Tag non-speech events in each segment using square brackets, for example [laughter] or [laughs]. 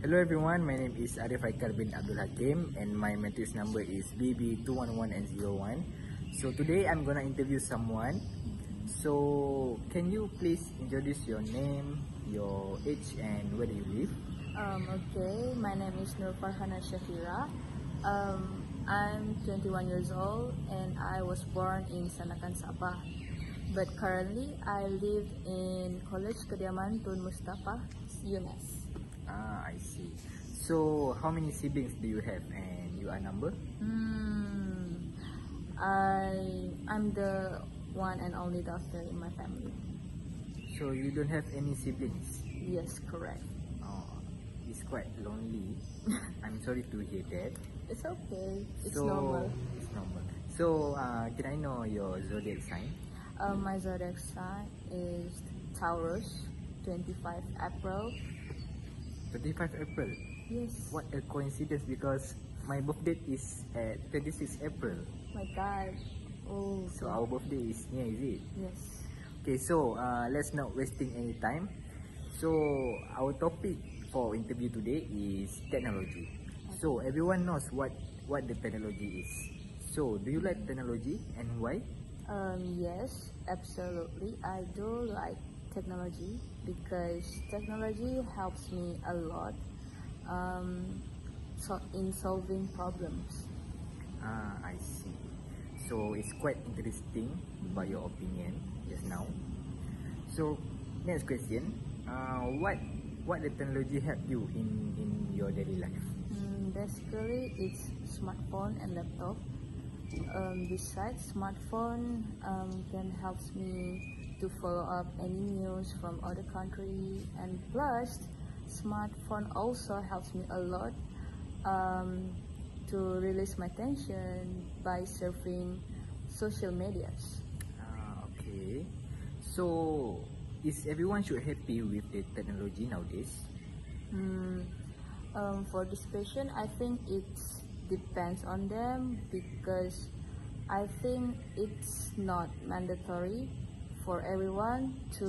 Hello everyone, my name is Arif Haikal bin Abdul Hakim and my matrix number is BB211 and 01. So today I'm gonna interview someone. So can you please introduce your name, your age and where do you live? Um, okay, my name is Nur Farhana Shafira. Um, I'm 21 years old and I was born in Sandakan, Sabah. But currently, I live in College Kediaman Tun Mustafa, UMS. Ah, I see. So how many siblings do you have and you are number? Hmm, I, I'm the one and only daughter in my family. So you don't have any siblings? Yes, correct. Oh, it's quite lonely. [laughs] I'm sorry to hear that. It's okay. It's so, normal. It's normal. So, uh, can I know your zodiac sign? Um, my zodiac sign is Taurus, 25 April. 25 April. Yes. What a coincidence because my birthday is at 26 April. My God. Oh. So our birthday is near, is it? Yes. Okay, so uh, let's not wasting any time. So our topic for interview today is technology. So everyone knows what what the technology is. So do you like technology and why? Um, yes, absolutely. I do like technology because technology helps me a lot um, so in solving problems. Ah, I see. So it's quite interesting by your opinion just now. So next question, uh, what what the technology help you in in your daily life? Mm, basically, it's smartphone and laptop. Um, besides smartphone, um, can helps me to follow up any news from other country, and plus, smartphone also helps me a lot um, to release my tension by surfing social medias. Ah, okay. So is everyone should happy with the technology nowadays? Hmm. Um, for this question, I think it depends on them because I think it's not mandatory for everyone to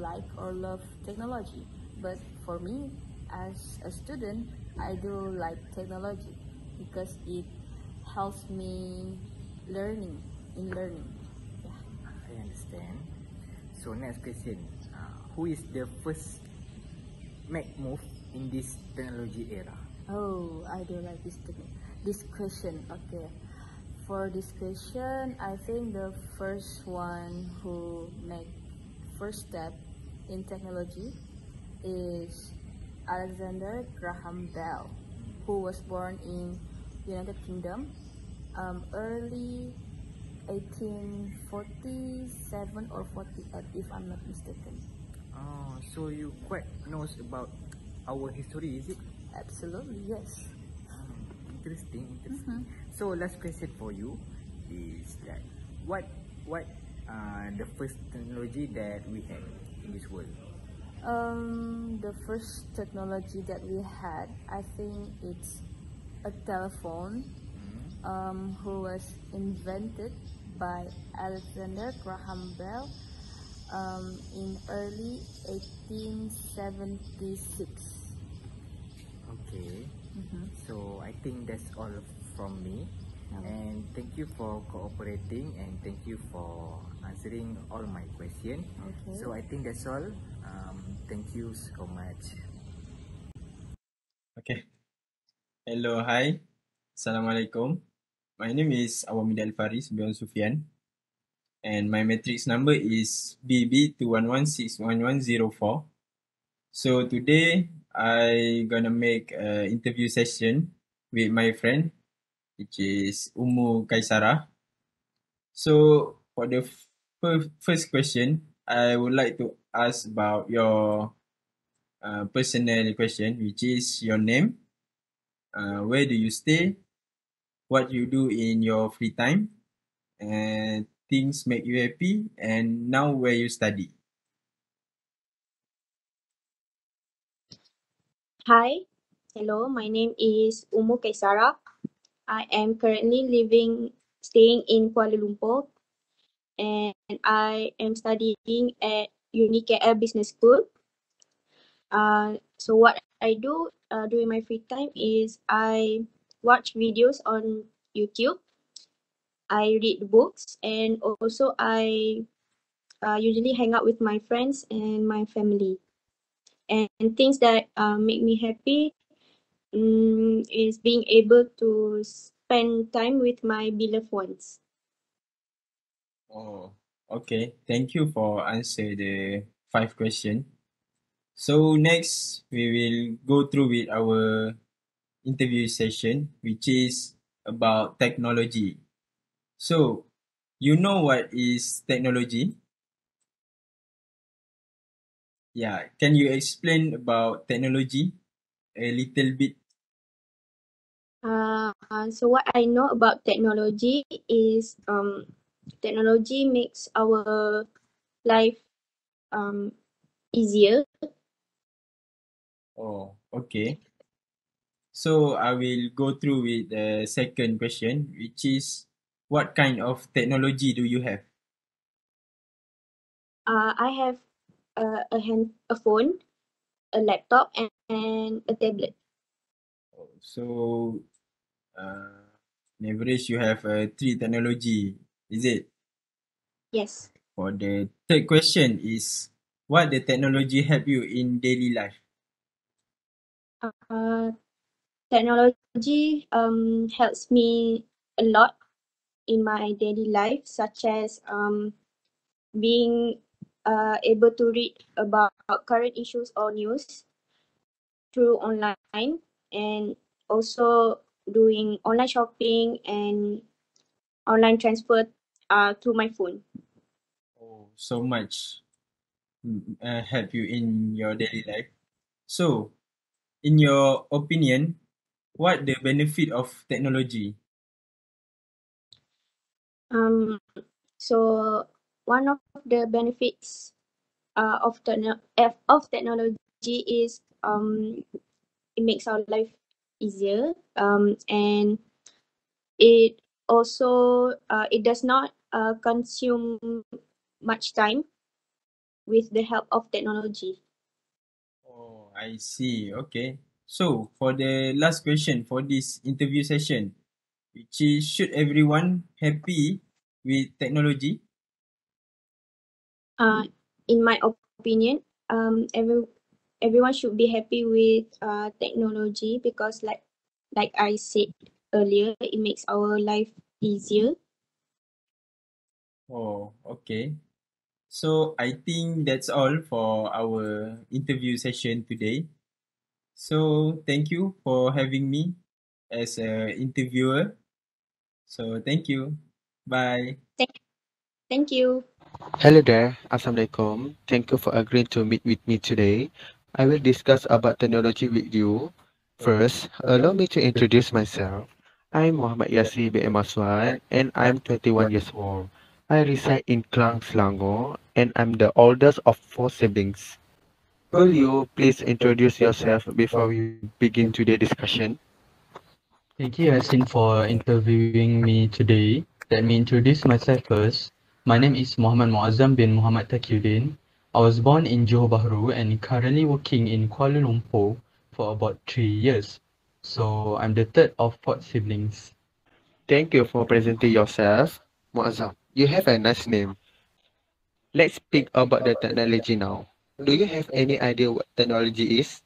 like or love technology. But for me, as a student, I do like technology because it helps me learning in learning. Yeah. I understand. So next question, uh, who is the first make move in this technology era? Oh, I do like this this question. Okay. For this question, I think the first one who make first step in technology is Alexander Graham Bell, who was born in United Kingdom um, early 1847 or 48 if I'm not mistaken. Oh, so you quite knows about our history, is it? Absolutely, yes. Hmm, interesting, interesting. Mhm. So last question for you is that what what uh, the first technology that we had in this world? Um, the first technology that we had, I think it's a telephone Hmm. um, who was invented by Alexander Graham Bell um, in early 1876. Okay. Mhm. So I think that's all from me. And thank you for cooperating and thank you for answering all my question. Okay. So I think that's all. Um, thank you so much. Okay. Hello, hi. Assalamualaikum. My name is Awamid Al Faris Bion Sufian. And my matrix number is BB211611104. So today I gonna make a interview session with my friend, which is Umu Kaisara. So for the first question, I would like to ask about your uh, personal question, which is your name, uh, where do you stay, what you do in your free time, and things make you happy, and now where you study. Hi, hello, my name is Umu Kaisara. I am currently living, staying in Kuala Lumpur, and I am studying at UniKL Business School. Uh, so what I do uh, during my free time is I watch videos on YouTube. I read books and also I uh, usually hang out with my friends and my family. And, things that uh, make me happy um, is being able to spend time with my beloved ones. Oh, okay. Thank you for answer the five question. So next we will go through with our interview session, which is about technology. So you know what is technology? Yeah, can you explain about technology a little bit? Uh, so what I know about technology is um, technology makes our life um, easier. Oh, okay. So I will go through with the second question, which is what kind of technology do you have? Uh, I have uh, a hand, a phone, a laptop, and, and a tablet. So, uh, on average, you have uh, three technology, is it? Yes. For the third question is, what the technology help you in daily life? Uh, technology um helps me a lot in my daily life, such as um being uh, able to read about current issues or news through online and also doing online shopping and online transfer uh, through my phone. Oh, so much mm, uh, help you in your daily life. So, in your opinion, what the benefit of technology? Um, so one of the benefits uh, of, techno- of technology is um, it makes our life easier um, and it also uh, it does not uh, consume much time with the help of technology. Oh, I see. Okay. So, for the last question for this interview session, which is should everyone happy with technology? Uh, in my opinion, um, every everyone should be happy with uh, technology because, like like I said earlier, it makes our life easier. Oh, okay. So, I think that's all for our interview session today. So, thank you for having me as a interviewer. So, thank you. Bye. Thank, thank you. Hello there, Assalamualaikum. Thank you for agreeing to meet with me today. I will discuss about technology with you. First, uh, allow me to introduce myself. I'm Muhammad Yasin bin Maswan and I'm 21 years old. I reside in Klang, Selangor and I'm the oldest of four siblings. Will you please introduce yourself before we begin today's discussion? Thank you, Yasin, for interviewing me today. Let me introduce myself first. My name is Muhammad Muazzam bin Muhammad Taqiyuddin. I was born in Johor Bahru and currently working in Kuala Lumpur for about three years. So I'm the third of four siblings. Thank you for presenting yourself, Muazzam. You have a nice name. Let's speak about the technology now. Do you have any idea what technology is?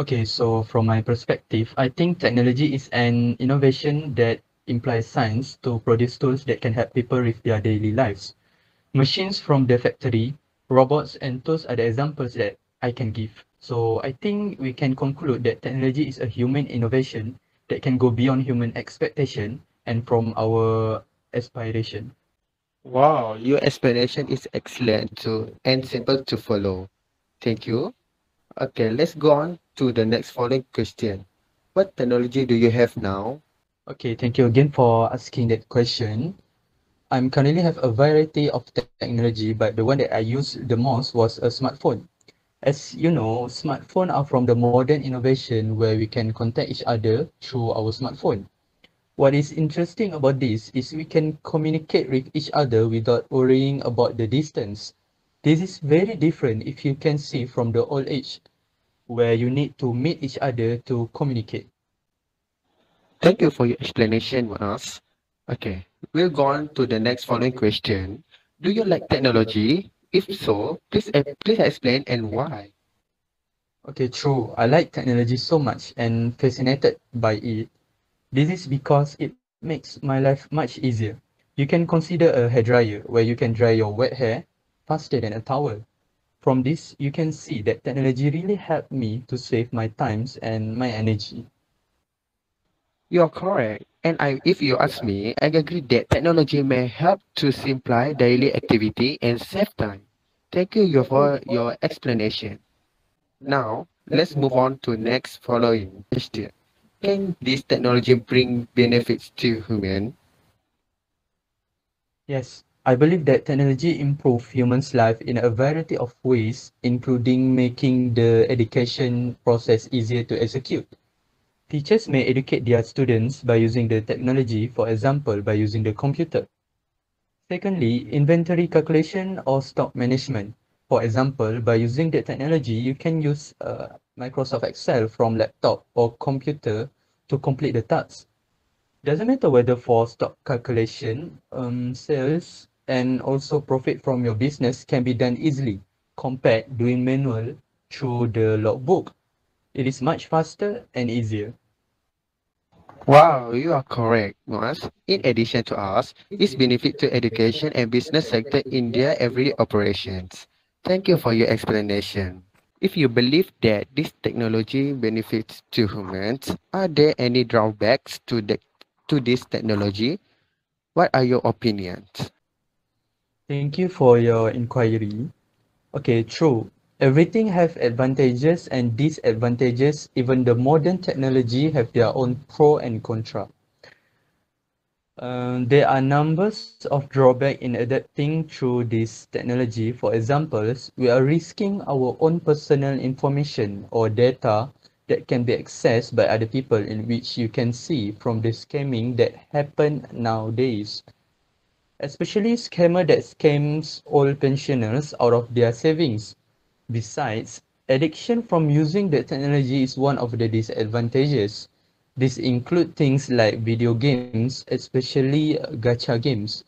Okay, so from my perspective, I think technology is an innovation that implies science to produce tools that can help people with their daily lives. Machines from the factory, robots and tools are the examples that I can give. So I think we can conclude that technology is a human innovation that can go beyond human expectation and from our aspiration. Wow, your explanation is excellent too and simple to follow. Thank you. Okay, let's go on to the next following question. What technology do you have now? Okay, thank you again for asking that question. I'm currently have a variety of technology, but the one that I use the most was a smartphone. As you know, smartphones are from the modern innovation where we can contact each other through our smartphone. What is interesting about this is we can communicate with each other without worrying about the distance. This is very different if you can see from the old age. where you need to meet each other to communicate. Thank you for your explanation, Mas. Okay, we'll go on to the next following question. Do you like technology? If so, please please explain and why. Okay, true. I like technology so much and fascinated by it. This is because it makes my life much easier. You can consider a hairdryer where you can dry your wet hair faster than a towel. From this, you can see that technology really helped me to save my times and my energy. You're correct. And I, if you ask me, I agree that technology may help to simplify daily activity and save time. Thank you for your explanation. Now, let's move on to next following question. Can this technology bring benefits to human? Yes, I believe that technology improve humans' life in a variety of ways, including making the education process easier to execute. Teachers may educate their students by using the technology, for example, by using the computer. Secondly, inventory calculation or stock management. For example, by using the technology, you can use uh, Microsoft Excel from laptop or computer to complete the task. Doesn't matter whether for stock calculation, um, sales, and also profit from your business can be done easily compared doing manual through the logbook. It is much faster and easier. Wow, you are correct, Mas. In addition to us, this benefit to education and business sector in their every operations. Thank you for your explanation. If you believe that this technology benefits to humans, are there any drawbacks to the to this technology? What are your opinions? Thank you for your inquiry. Okay, true. Everything have advantages and disadvantages. Even the modern technology have their own pro and contra. Uh, there are numbers of drawback in adapting through this technology. For example, we are risking our own personal information or data that can be accessed by other people in which you can see from the scamming that happen nowadays. Especially scammer that scams old pensioners out of their savings. Besides, addiction from using the technology is one of the disadvantages. This include things like video games, especially uh, gacha games.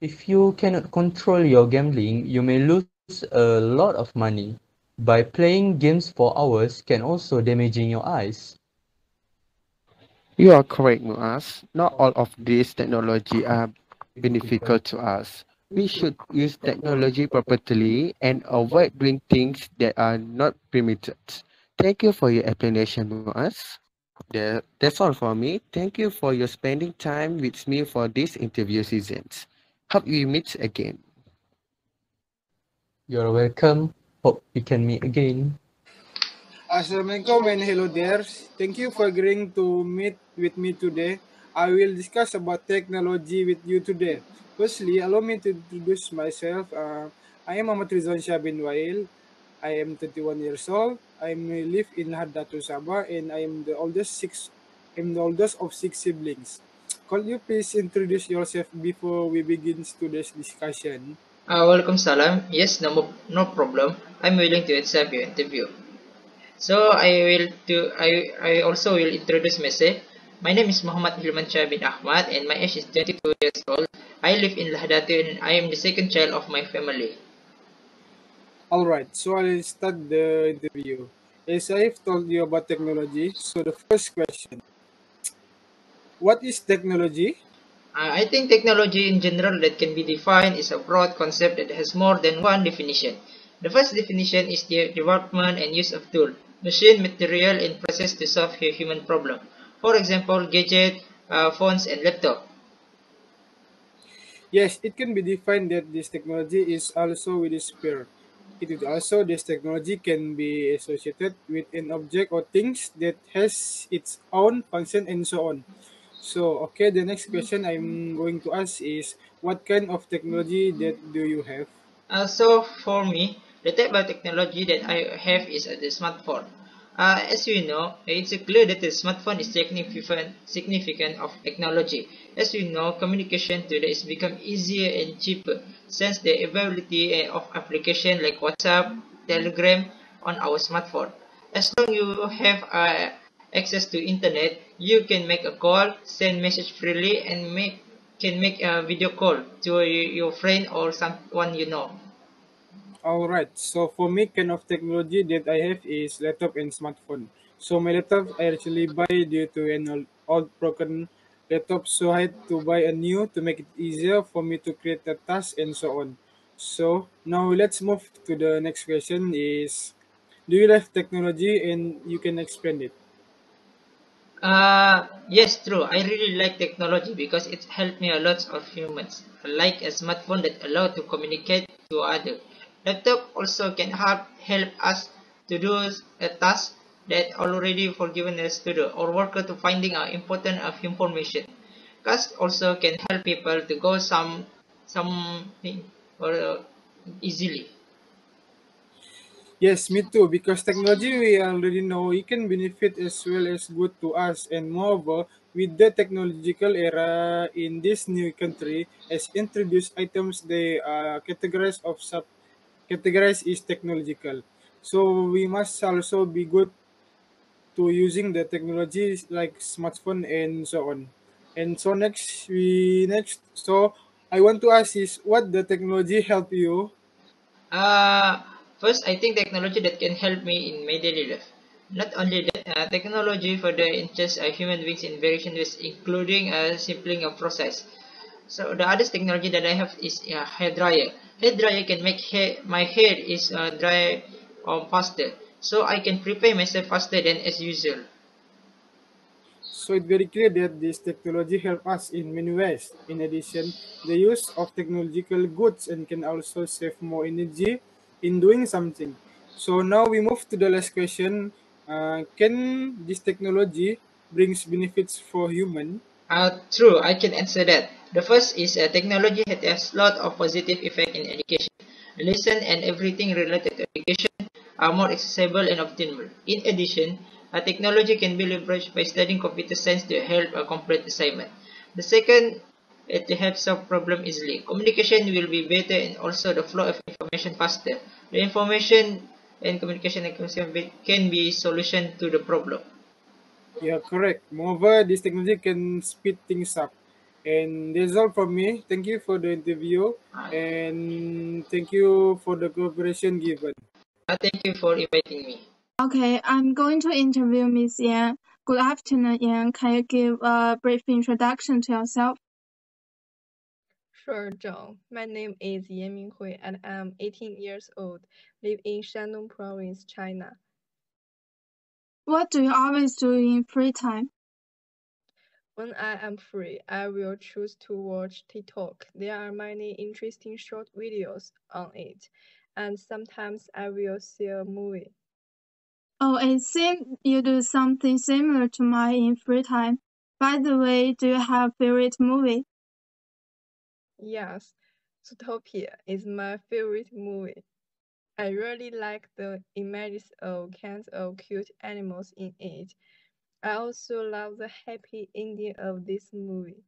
If you cannot control your gambling, you may lose a lot of money. By playing games for hours can also damaging your eyes. You are correct, Muaz. Not all of these technology are beneficial to us. We should use technology properly and avoid doing things that are not permitted. Thank you for your explanation, Muaz. That, that's all for me. Thank you for your spending time with me for this interview seasons. Hope we meet again. You're welcome. Hope we can meet again. Assalamualaikum and hello there. Thank you for agreeing to meet with me today. I will discuss about technology with you today. Firstly, allow me to introduce myself. Uh, I am Muhammad Redzwan Syah bin Waill. I am 21 years old. I live in Hadatu Sabah and I am the oldest six I'm the oldest of six siblings. Could you please introduce yourself before we begin today's discussion? Uh, welcome salam. Yes, no, no problem. I'm willing to accept your interview. So I will do. I I also will introduce myself. My name is Muhammad Hilman Shah bin Ahmad and my age is 22 years old. I live in Lahad Datu and I am the second child of my family. Alright, so I'll start the interview. As I've told you about technology, so the first question What is technology? Uh, I think technology in general that can be defined is a broad concept that has more than one definition. The first definition is the development and use of tool, machine, material, and process to solve a human problem. For example, gadget, uh, phones, and laptop. Yes, it can be defined that this technology is also with its peer. It is also this technology can be associated with an object or things that has its own function and so on. So, okay, the next question I'm going to ask is what kind of technology that do you have? Uh, so for me, the type of technology that I have is uh, the smartphone. Uh, as you know, it's clear that the smartphone is significant, of technology. As you know, communication today is become easier and cheaper since the availability of application like WhatsApp, Telegram on our smartphone. As long you have uh, access to internet, you can make a call, send message freely, and make can make a video call to your friend or someone you know. Alright, so for me, kind of technology that I have is laptop and smartphone. So my laptop I actually buy due to an old, old broken laptop, so I had to buy a new to make it easier for me to create a task and so on. So now let's move to the next question is, do you love technology and you can explain it? Uh, yes, true. I really like technology because it helped me a lot of humans. I like a smartphone that allow to communicate to others. Laptop also can help help us to do a task that already forgiven us to do or worker to finding out important of information. Cast also can help people to go some something or uh, easily. Yes, me too. Because technology, we already know it can benefit as well as good to us. And moreover, with the technological era in this new country, has introduced items they are categorized of sub categorized is technological. So we must also be good to using the technologies like smartphone and so on. And so next we next so I want to ask is what the technology help you Uh, first, I think technology that can help me in my daily life. Not only that, uh, technology for the interest of human beings in various ways, including uh, simpling a process. So the other technology that I have is uh, hair dryer. Hair dryer can make hair, my hair is uh, dry or faster, so I can prepare myself faster than as usual. So it's very clear that this technology help us in many ways. In addition, the use of technological goods and can also save more energy in doing something. So now we move to the last question. Uh, can this technology brings benefits for human? Uh, true, I can answer that. The first is uh, technology has a lot of positive effect in education. Lesson and everything related to education are more accessible and obtainable. In addition, a technology can be leveraged by studying computer science to help a complete assignment. The second, it helps solve problem easily. Communication will be better and also the flow of information faster. The information and communication can be solution to the problem. Yeah, correct. Moreover, this technology can speed things up. And that's all from me. Thank you for the interview and thank you for the cooperation given. Uh, thank you for inviting me. Okay, I'm going to interview Ms. Yan. Good afternoon, Yan. Can you give a brief introduction to yourself? Sure, John. My name is Yan Minghui and I'm 18 years old, live in Shandong province, China. What do you always do in free time? When I am free, I will choose to watch TikTok. There are many interesting short videos on it, and sometimes I will see a movie. Oh, it seems you do something similar to mine in free time. By the way, do you have favorite movie? Yes, Zootopia is my favorite movie. I really like the images of cats of cute animals in it. I also love the happy ending of this movie.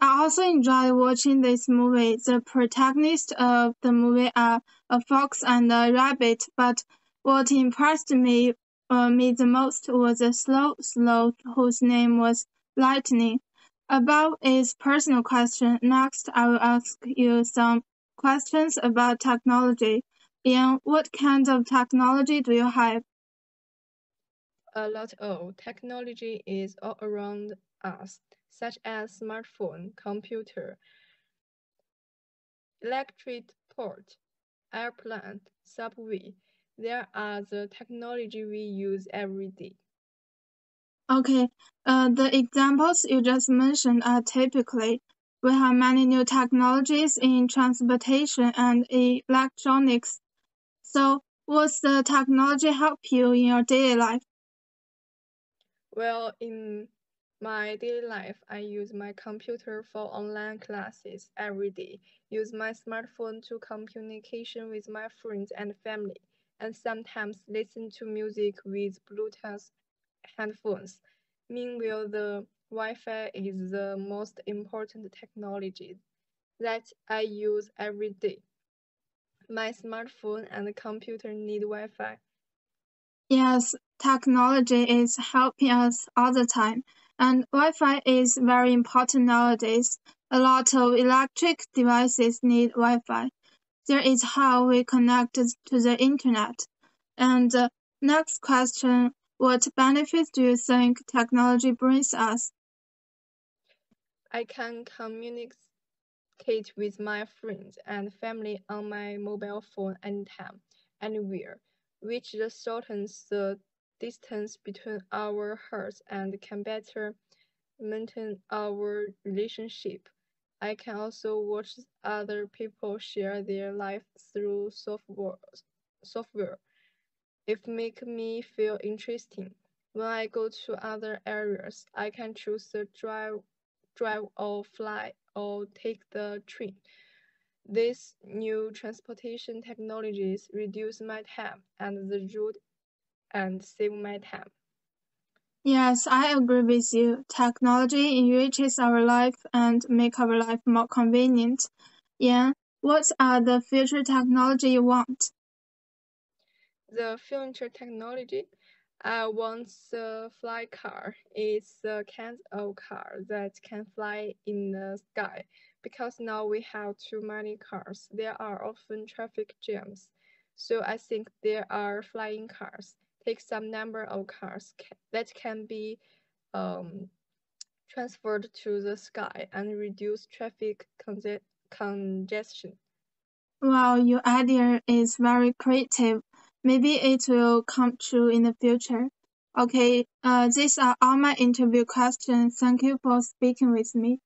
I also enjoy watching this movie. The protagonists of the movie are a fox and a rabbit, but what impressed me uh, me the most was a slow sloth whose name was Lightning. Above is personal question. Next, I will ask you some questions about technology. Yan, what kind of technology do you have? A lot of technology is all around us, such as smartphone, computer, electric port, airplane, subway. There are the technology we use every day. Okay, uh, the examples you just mentioned are typically we have many new technologies in transportation and electronics. So, what's the technology help you in your daily life? Well, in my daily life, I use my computer for online classes every day, use my smartphone to communication with my friends and family, and sometimes listen to music with Bluetooth headphones. Meanwhile, the Wi-Fi is the most important technology that I use every day. My smartphone and computer need Wi-Fi Yes, technology is helping us all the time, and Wi-Fi is very important nowadays. A lot of electric devices need Wi-Fi. There is how we connect to the internet. And uh, next question, what benefits do you think technology brings us? I can communicate with my friends and family on my mobile phone anytime, anywhere, which shortens the distance between our hearts and can better maintain our relationship. I can also watch other people share their life through software. software. It makes me feel interesting. When I go to other areas, I can choose to drive, drive or fly or take the train. These new transportation technologies reduce my time and the route and save my time. Yes, I agree with you. Technology enriches our life and make our life more convenient. Yeah, what are the future technology you want? The future technology I want a fly car. It's a kind of car that can fly in the sky. Because now we have too many cars, there are often traffic jams. So I think there are flying cars. Take some number of cars ca- that can be um, transferred to the sky and reduce traffic conge- congestion. Wow, your idea is very creative. Maybe it will come true in the future. Okay, uh, these are all my interview questions. Thank you for speaking with me.